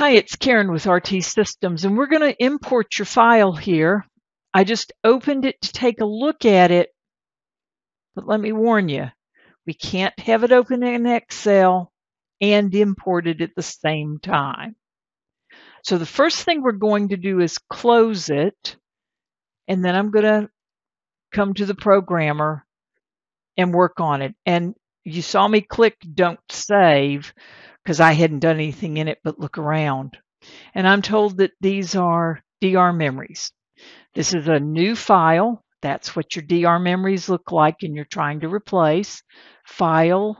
Hi, it's Karen with RT Systems, and we're going to import your file here. I just opened it to take a look at it, but let me warn you, we can't have it open in Excel and import it at the same time. So the first thing we're going to do is close it, and then I'm going to come to the programmer and work on it. And you saw me click Don't Save because I hadn't done anything in it but look around. And I'm told that these are DR memories. This is a new file. That's what your DR memories look like and you're trying to replace. File,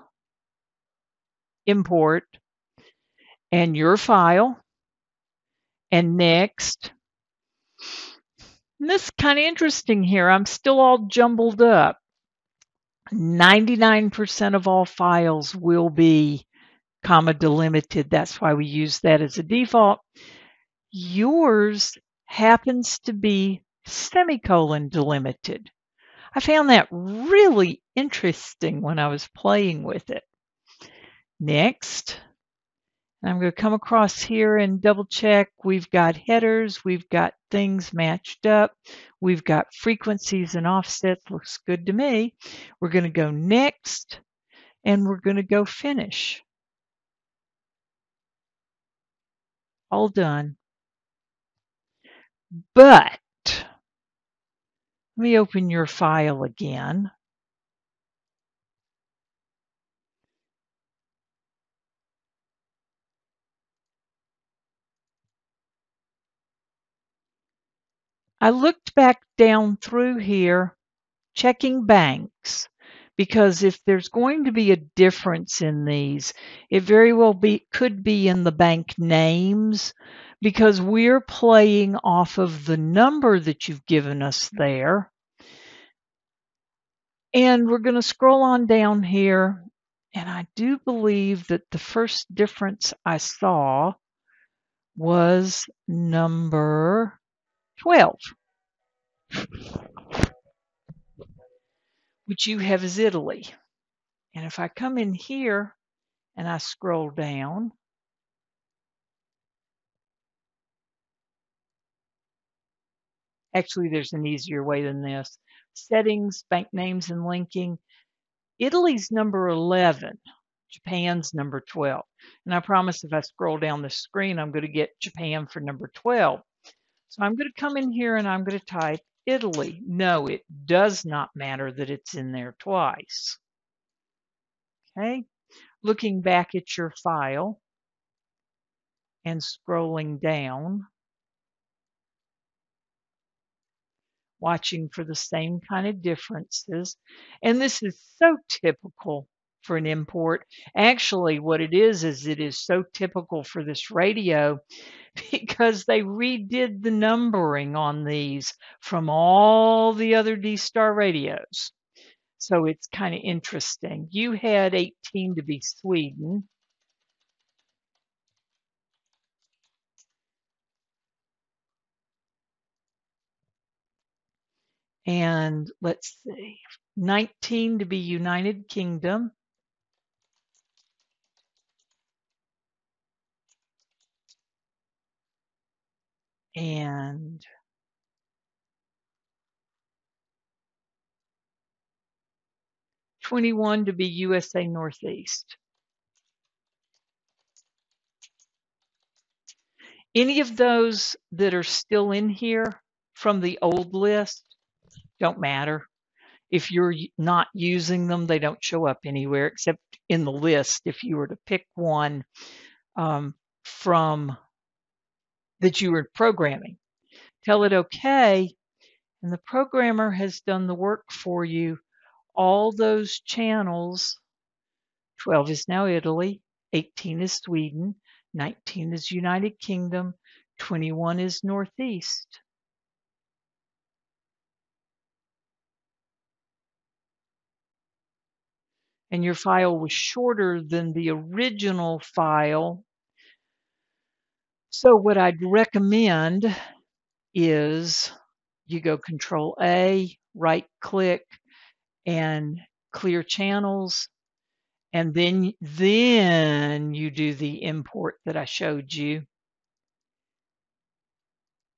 import, and your file. And next. And this is kind of interesting here. I'm still all jumbled up. 99% of all files will be comma delimited. That's why we use that as a default. Yours happens to be semicolon delimited. I found that really interesting when I was playing with it. Next, I'm going to come across here and double check. We've got headers, we've got things matched up, we've got frequencies and offsets. Looks good to me. We're going to go next, and we're going to go finish. All done. But let me open your file again. I looked back down through here, checking banks because if there's going to be a difference in these, it very well be could be in the bank names because we're playing off of the number that you've given us there. And we're going to scroll on down here. And I do believe that the first difference I saw was number 12 which you have is Italy. And if I come in here and I scroll down, actually there's an easier way than this. Settings, bank names and linking. Italy's number 11, Japan's number 12. And I promise if I scroll down the screen, I'm going to get Japan for number 12. So I'm going to come in here and I'm going to type Italy. No, it does not matter that it's in there twice. Okay, looking back at your file and scrolling down, watching for the same kind of differences. And this is so typical for an import. Actually, what it is, is it is so typical for this radio because they redid the numbering on these from all the other D-Star radios. So it's kind of interesting. You had 18 to be Sweden. And let's see, 19 to be United Kingdom. And Twenty-one to be USA Northeast. Any of those that are still in here from the old list don't matter. If you're not using them, they don't show up anywhere except in the list. If you were to pick one um, from that you were programming. Tell it okay, and the programmer has done the work for you. All those channels 12 is now Italy, 18 is Sweden, 19 is United Kingdom, 21 is Northeast. And your file was shorter than the original file so what I'd recommend is you go Control A, right click, and clear channels, and then then you do the import that I showed you.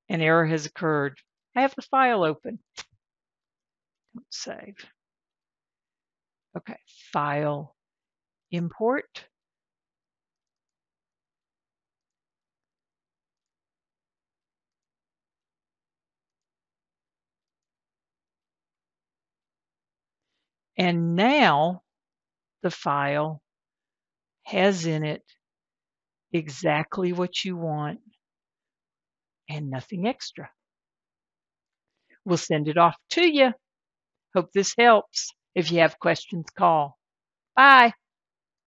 An error has occurred. I have the file open. Save. Okay, file, import. And now the file has in it exactly what you want and nothing extra. We'll send it off to you. Hope this helps. If you have questions, call. Bye.